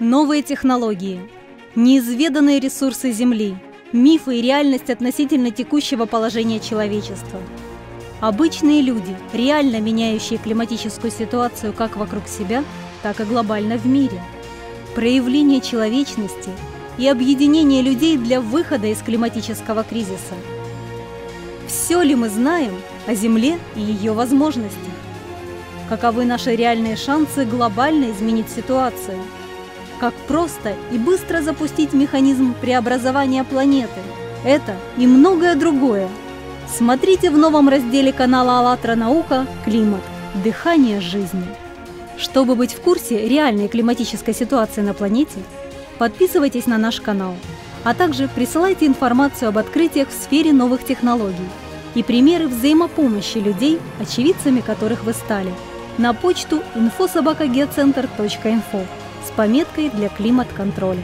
Новые технологии, неизведанные ресурсы Земли, мифы и реальность относительно текущего положения человечества. Обычные люди, реально меняющие климатическую ситуацию как вокруг себя, так и глобально в мире. Проявление человечности и объединение людей для выхода из климатического кризиса. Все ли мы знаем о Земле и ее возможностях? Каковы наши реальные шансы глобально изменить ситуацию? Как просто и быстро запустить механизм преобразования планеты? Это и многое другое. Смотрите в новом разделе канала «АЛЛАТРА Наука. Климат. Дыхание жизни». Чтобы быть в курсе реальной климатической ситуации на планете, подписывайтесь на наш канал, а также присылайте информацию об открытиях в сфере новых технологий и примеры взаимопомощи людей, очевидцами которых вы стали – на почту с пометкой для климат-контроля.